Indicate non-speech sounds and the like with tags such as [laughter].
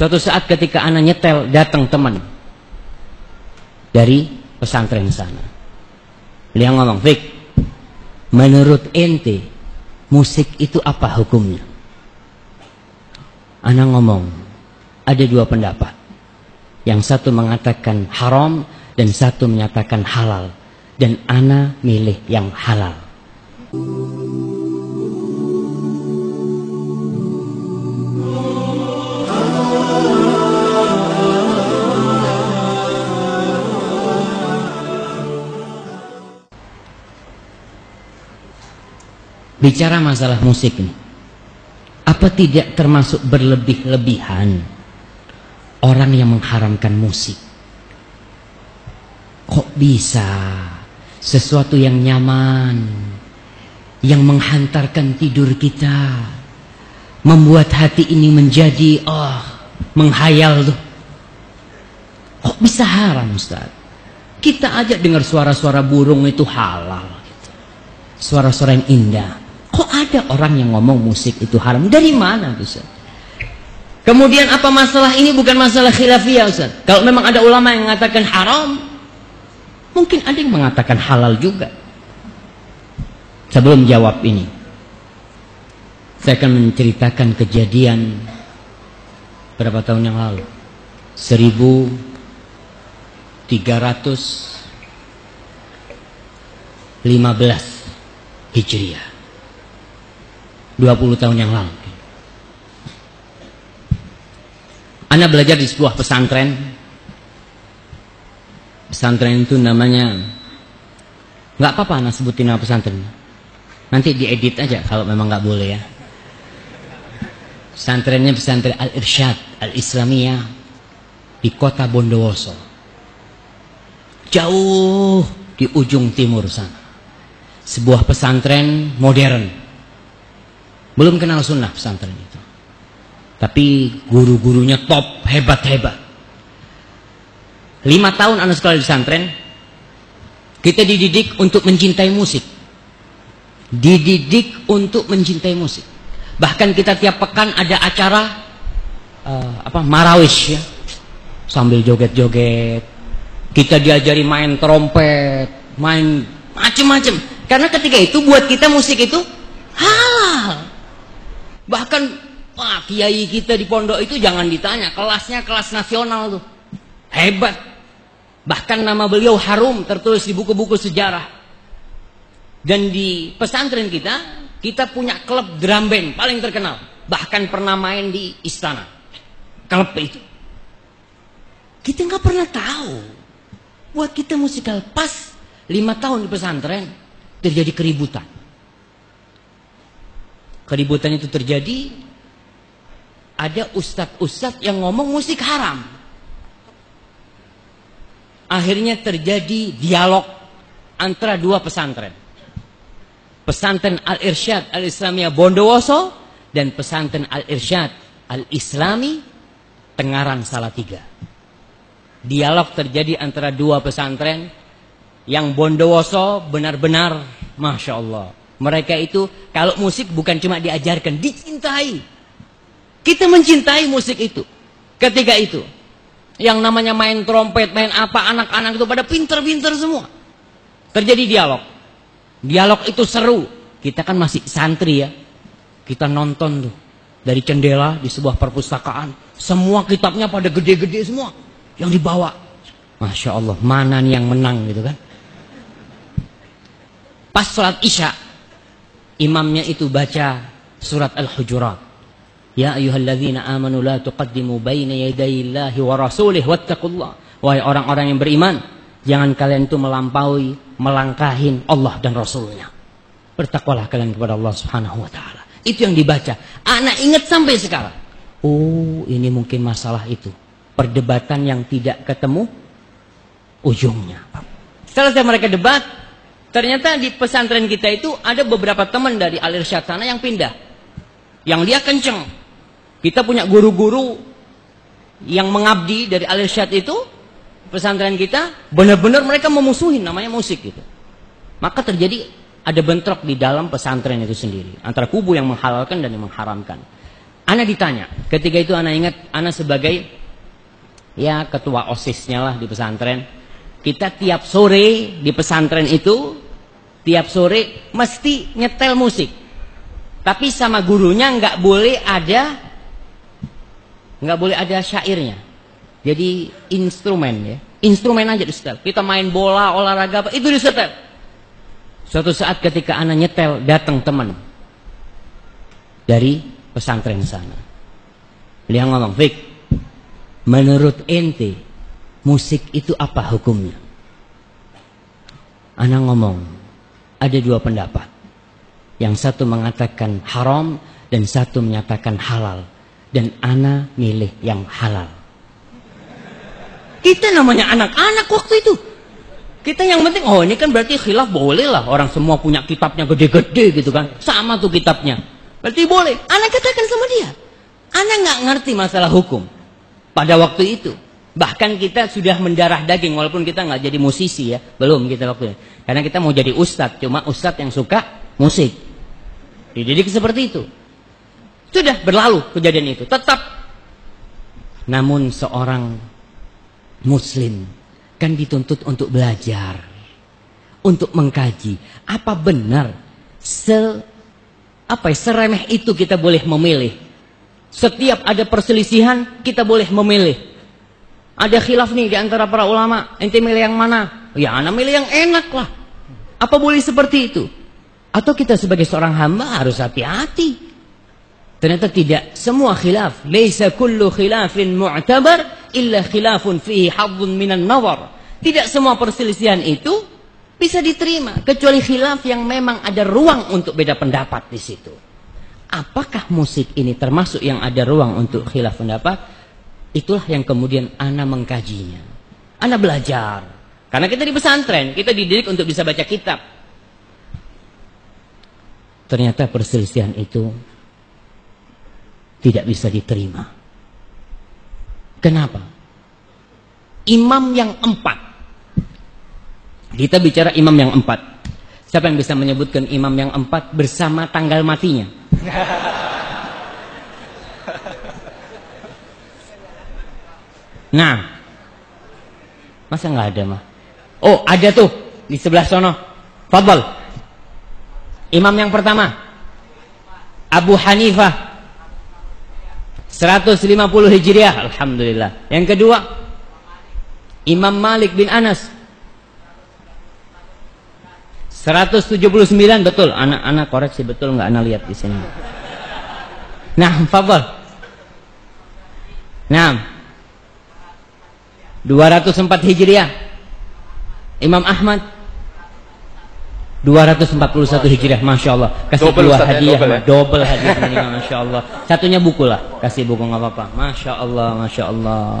Suatu saat ketika anak nyetel datang teman dari pesantren sana. Beliau ngomong, Fik, menurut ente musik itu apa hukumnya? Anak ngomong, ada dua pendapat. Yang satu mengatakan haram dan satu menyatakan halal. Dan ana milih yang halal. Bicara masalah musik nih. Apa tidak termasuk berlebih-lebihan orang yang mengharamkan musik? Kok bisa sesuatu yang nyaman yang menghantarkan tidur kita membuat hati ini menjadi oh menghayal tuh kok bisa haram Ustaz kita aja dengar suara-suara burung itu halal suara-suara yang indah Kok ada orang yang ngomong musik itu haram? Dari mana Ustaz? Kemudian apa masalah ini bukan masalah khilafiyah Ustaz? Kalau memang ada ulama yang mengatakan haram, mungkin ada yang mengatakan halal juga. Sebelum jawab ini, saya akan menceritakan kejadian berapa tahun yang lalu. 1315 Hijriah. 20 tahun yang lalu. Anda belajar di sebuah pesantren. Pesantren itu namanya nggak apa-apa Anda sebutin nama pesantren. Nanti diedit aja kalau memang nggak boleh ya. Pesantrennya pesantren Al-Irsyad Al-Islamiyah di kota Bondowoso. Jauh di ujung timur sana. Sebuah pesantren modern belum kenal sunnah pesantren itu. Tapi guru-gurunya top, hebat-hebat. Lima tahun anak sekolah di pesantren, kita dididik untuk mencintai musik. Dididik untuk mencintai musik. Bahkan kita tiap pekan ada acara uh, apa marawish ya, sambil joget-joget. Kita diajari main trompet, main macem-macem. Karena ketika itu buat kita musik itu. Bahkan wah, kiai kita di pondok itu jangan ditanya, kelasnya kelas nasional tuh. Hebat. Bahkan nama beliau harum tertulis di buku-buku sejarah. Dan di pesantren kita, kita punya klub drum band paling terkenal. Bahkan pernah main di istana. Klub itu. Kita nggak pernah tahu. Buat kita musikal pas lima tahun di pesantren terjadi keributan keributan itu terjadi ada ustadz-ustadz yang ngomong musik haram. Akhirnya terjadi dialog antara dua pesantren. Pesantren Al-Irsyad Al-Islamiyah Bondowoso dan pesantren Al-Irsyad Al-Islami Tengaran Salatiga. Dialog terjadi antara dua pesantren yang Bondowoso benar-benar Masya Allah mereka itu kalau musik bukan cuma diajarkan, dicintai. Kita mencintai musik itu. Ketika itu. Yang namanya main trompet, main apa, anak-anak itu pada pinter-pinter semua. Terjadi dialog. Dialog itu seru. Kita kan masih santri ya. Kita nonton tuh. Dari cendela di sebuah perpustakaan. Semua kitabnya pada gede-gede semua. Yang dibawa. Masya Allah, mana nih yang menang gitu kan. Pas sholat isya, imamnya itu baca surat Al-Hujurat. Ya ayyuhalladzina amanu la tuqaddimu baina yadayillahi wa rasulih wattaqullah. Wahai orang-orang yang beriman, jangan kalian itu melampaui, melangkahin Allah dan Rasulnya. Bertakwalah kalian kepada Allah Subhanahu wa taala. Itu yang dibaca. Anak ingat sampai sekarang. Oh, ini mungkin masalah itu. Perdebatan yang tidak ketemu ujungnya. Setelah mereka debat, Ternyata di pesantren kita itu ada beberapa teman dari alir sana yang pindah. Yang dia kenceng. Kita punya guru-guru yang mengabdi dari alir itu. Pesantren kita benar-benar mereka memusuhin namanya musik gitu. Maka terjadi ada bentrok di dalam pesantren itu sendiri. Antara kubu yang menghalalkan dan yang mengharamkan. Ana ditanya, ketika itu Ana ingat Ana sebagai ya ketua OSISnya lah di pesantren. Kita tiap sore di pesantren itu tiap sore mesti nyetel musik. Tapi sama gurunya nggak boleh ada nggak boleh ada syairnya. Jadi instrumen ya, instrumen aja di setel. Kita main bola, olahraga apa itu di setel. Suatu saat ketika anak nyetel datang teman dari pesantren sana. Beliau ngomong, Fik, menurut ente musik itu apa hukumnya? Anak ngomong, ada dua pendapat. Yang satu mengatakan haram dan satu menyatakan halal. Dan ana milih yang halal. Kita namanya anak-anak waktu itu. Kita yang penting, oh ini kan berarti khilaf boleh lah. Orang semua punya kitabnya gede-gede gitu kan. Sama tuh kitabnya. Berarti boleh. Anak katakan sama dia. Anak nggak ngerti masalah hukum. Pada waktu itu. Bahkan kita sudah mendarah daging walaupun kita nggak jadi musisi ya. Belum kita waktu. Karena kita mau jadi ustadz. Cuma ustadz yang suka musik. Dididik seperti itu. Sudah berlalu kejadian itu. Tetap. Namun seorang muslim kan dituntut untuk belajar. Untuk mengkaji. Apa benar se apa ya, seremeh itu kita boleh memilih. Setiap ada perselisihan kita boleh memilih. Ada khilaf nih di antara para ulama. Ente milih yang mana? Ya anak milih yang enak lah. Apa boleh seperti itu? Atau kita sebagai seorang hamba harus hati-hati. Ternyata tidak semua khilaf. Laisa kullu khilafin mu'tabar illa khilafun fihi hadzun minan nawar. Tidak semua perselisihan itu bisa diterima kecuali khilaf yang memang ada ruang untuk beda pendapat di situ. Apakah musik ini termasuk yang ada ruang untuk khilaf pendapat? Itulah yang kemudian ana mengkajinya. Ana belajar. Karena kita di pesantren, kita dididik untuk bisa baca kitab. Ternyata perselisihan itu tidak bisa diterima. Kenapa? Imam yang empat. Kita bicara imam yang empat. Siapa yang bisa menyebutkan imam yang empat bersama tanggal matinya? [laughs] Nah, masa nggak ada mah? Oh, ada tuh di sebelah sono. Fadl. Imam yang pertama. Abu Hanifah. 150 Hijriah. Alhamdulillah. Yang kedua Imam Malik bin Anas. 179 betul. Anak-anak koreksi betul nggak anak lihat di sini? Nah fadl. Nah 204 Hijriah. Imam Ahmad. 241 Hijriah Masya Allah. Kasih Double, dua ya, hadiah double, ya. Double hadiah [laughs] Masya Allah. Satunya buku lah. Kasih buku nggak apa-apa. Masya Allah Masya Allah